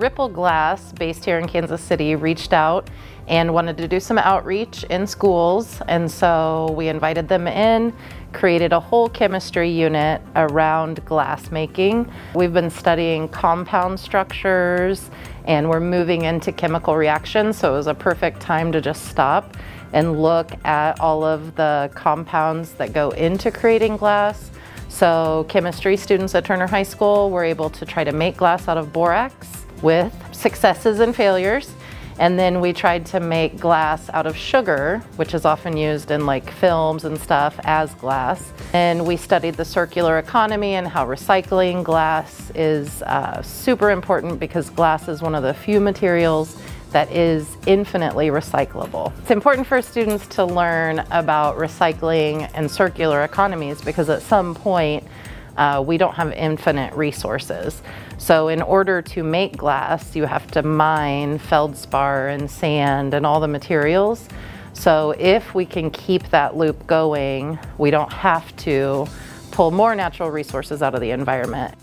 Ripple Glass, based here in Kansas City, reached out and wanted to do some outreach in schools. And so we invited them in, created a whole chemistry unit around glass making. We've been studying compound structures and we're moving into chemical reactions. So it was a perfect time to just stop and look at all of the compounds that go into creating glass so chemistry students at Turner High School were able to try to make glass out of borax with successes and failures. And then we tried to make glass out of sugar, which is often used in like films and stuff as glass. And we studied the circular economy and how recycling glass is uh, super important because glass is one of the few materials that is infinitely recyclable. It's important for students to learn about recycling and circular economies because at some point uh, we don't have infinite resources. So in order to make glass, you have to mine feldspar and sand and all the materials. So if we can keep that loop going, we don't have to pull more natural resources out of the environment.